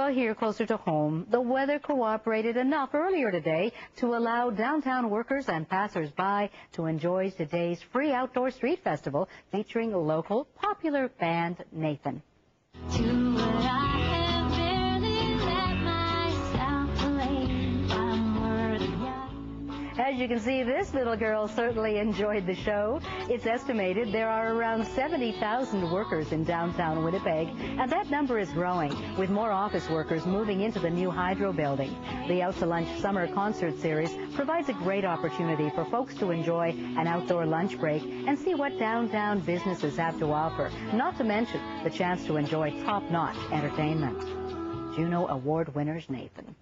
Well, here closer to home, the weather cooperated enough earlier today to allow downtown workers and passers-by to enjoy today's free outdoor street festival featuring local popular band Nathan. As you can see, this little girl certainly enjoyed the show. It's estimated there are around 70,000 workers in downtown Winnipeg, and that number is growing, with more office workers moving into the new Hydro building. The Out to Lunch Summer Concert Series provides a great opportunity for folks to enjoy an outdoor lunch break and see what downtown businesses have to offer, not to mention the chance to enjoy top-notch entertainment. Juno Award winners Nathan.